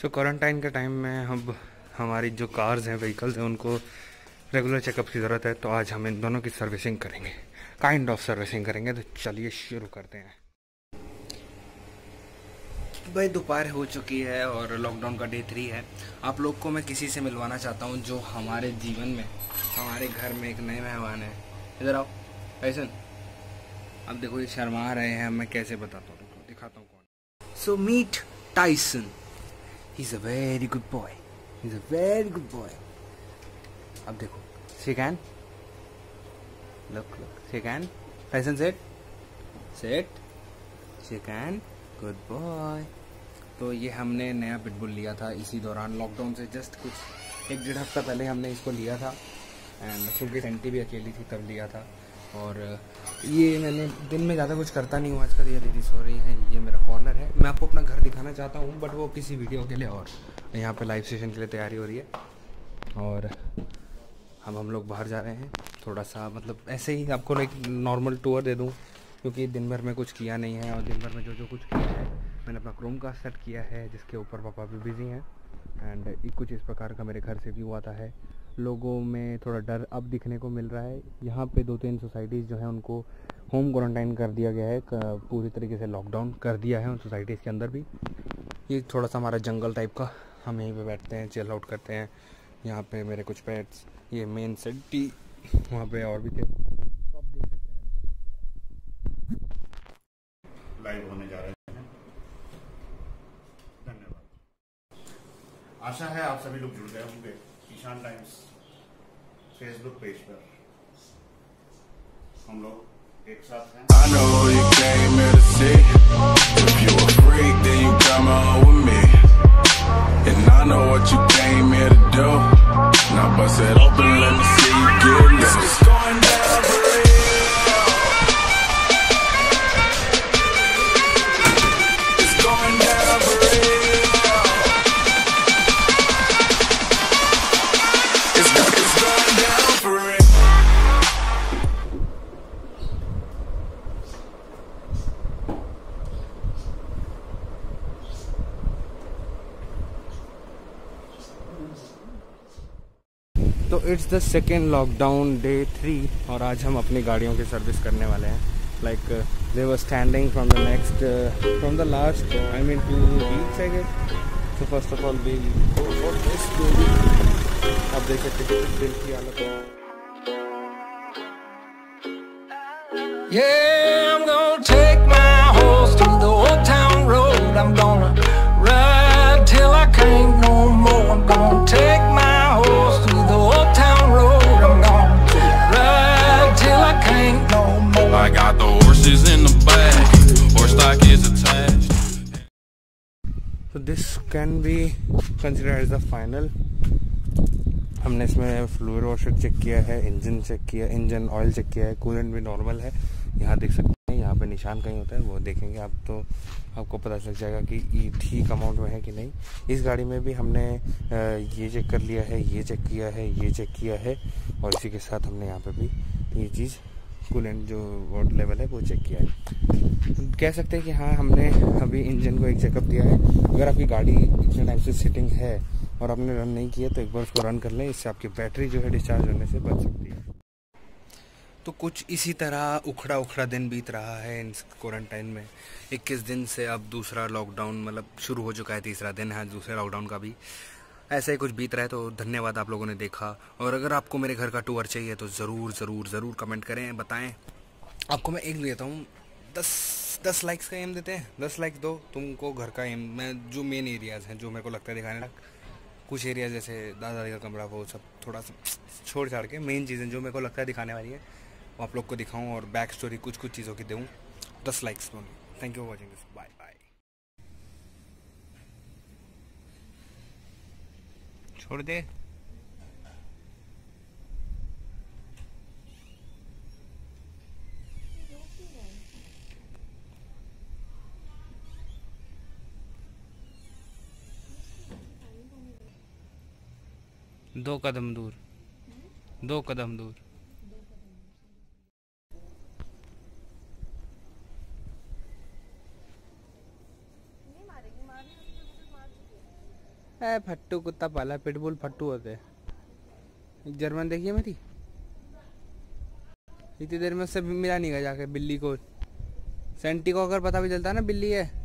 सो quarantine के time में हम हमारी जो कार्स हैं व्हीकल्स हैं उनको रेगुलर चेकअप की ज़रूरत है। तो आज हम इन दोनों की सर्विसिंग करेंगे। काइंड ऑफ़ सर्विसिंग करेंगे। तो चलिए शुरू करते हैं। भाई दोपहर हो चुकी है और लॉकडाउन का डे थ्री है। आप लोग को मैं किसी से मिलवाना चाहता हूँ जो हमारे जीवन में हमारे घर में एक नए मेहमान है। इधर आओ ऐसा अब देखो ये शर्मा रहे हैं। मैं कैसे बताता हूँ दिखाता हूँ कौन। So meet Tyson a very good boy he is a very good boy अब देखो shake hand look look shake hand Tyson set set shake hand good boy तो ये हमने नया पिटबुल लिया था इसी दौरान। लॉकडाउन से जस्ट कुछ एक डेढ़ हफ़्ता पहले हमने इसको लिया था। एंड क्योंकि सेंटी भी अकेली थी, तब लिया था। और, ये मैंने दिन में ज़्यादा कुछ करता नहीं हूँ आजकल, ये लेडीज़ हो रही है, ये मेरा कॉर्नर है। मैं आपको अपना घर दिखाना चाहता हूँ बट वो किसी वीडियो के लिए और यहाँ पे लाइव सेशन के लिए तैयारी हो रही है। और हम हम लोग बाहर जा रहे हैं, थोड़ा सा मतलब ऐसे ही आपको एक नॉर्मल टूर दे दूँ, क्योंकि दिन भर में कुछ किया नहीं है और दिन भर में जो जो कुछ किया है, मैंने अपना क्रोम का सेट किया है, जिसके ऊपर पापा भी बिज़ी हैं। एंड कुछ इस प्रकार का मेरे घर से हुआ था है। लोगों में थोड़ा डर अब दिखने को मिल रहा है। यहाँ पे दो तीन सोसाइटीज़ जो हैं, उनको होम क्वारंटाइन कर दिया गया है पूरी तरीके से लॉकडाउन कर दिया है उन सोसाइटीज़ के अंदर भी। ये थोड़ा सा हमारा जंगल टाइप का, हम यहीं पे बैठते हैं चिल आउट करते हैं। यहाँ पे मेरे कुछ पेट्स ये मेन सिटी वहाँ पे और भी थे। हैं। धन्यवाद। आशा है आप सभी लोग जुड़ गए होंगे। ईशान टाइम्स फेसबुक पेज पर हम लोग एक साथ हैं I know you came here to see. If you a freak, then you come on with me. तो it's the second lockdown day three और आज हम अपनी गाड़ियों की सर्विस करने वाले हैं। Like they were standing from the next from the last I mean two weeks I guess तो फ़र्स्ट ऑफ़ ऑल वी आप देख सकते हैं दिल की हालत Yeah, I'm gonna take my horse to the old town road. I'm gonna तो this can be consider as the final हमने इसमें फ्लूर वॉशर चेक किया है इंजन चेक किया इंजन ऑयल चेक किया है कूलेंट भी नॉर्मल है। यहाँ देख सकते हैं, यहाँ पे निशान कहीं होता है, वो देखेंगे आप तो आपको पता चल जाएगा कि ठीक अमाउंट में है कि नहीं। इस गाड़ी में भी हमने ये चेक कर लिया है, ये चेक किया है, ये चेक किया है, और इसी के साथ हमने यहाँ पे भी ये चीज़ कूलेंट जो वाट लेवल है, वो चेक किया है। कह सकते हैं कि हाँ हमने अभी इंजन को एक चेकअप दिया है। अगर आपकी गाड़ी इतने टाइम से सिटिंग है और आपने रन नहीं किया तो एक बार उसको रन कर लें। इससे आपकी बैटरी जो है डिस्चार्ज होने से बच सकती है। तो कुछ इसी तरह उखड़ा उखड़ा दिन बीत रहा है इन क्वारंटाइन में। 21 दिन से अब दूसरा लॉकडाउन मतलब शुरू हो चुका है तीसरा दिन, है, दूसरे लॉकडाउन का भी। ऐसा ही कुछ बीत रहा है तो धन्यवाद आप लोगों ने देखा। और अगर आपको मेरे घर का टूर चाहिए तो ज़रूर ज़रूर ज़रूर कमेंट करें, बताएँ। आपको मैं एक देता हूँ। दस दस लाइक्स का एम देते हैं। दस लाइक्स दो, तुमको घर का एम मैं जो मेन एरियाज़ हैं, जो मेरे को लगता है दिखाने लायक कुछ एरिया जैसे दादा दादी का कमरा, वो सब थोड़ा सा छोड़ छाड़ के मेन चीज़ें जो मेरे को लगता है दिखाने वाली है, वो आप लोग को दिखाऊँ और बैक स्टोरी कुछ कुछ चीज़ों की दूँ। दस likes thank you for watching this bye bye छोड़ दे। दो कदम दूर। दो कदम दूर। ए फट्टू कुत्ता पाला पिटबुल फट्टू होते। हैं जर्मन देखिए मेरी? इतनी देर में उससे मिला नहीं गया जाके, बिल्ली को। सेंटी को अगर पता भी चलता है ना, बिल्ली है?